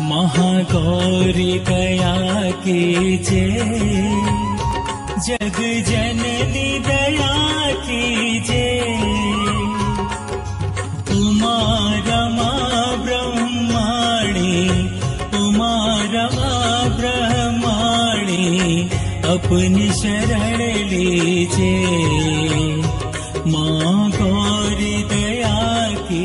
महाकौर दया कीजे। जग जननी दया की जे कुमाह्माणी कुमाहारी अपि शरणलीजे महाकौर दया की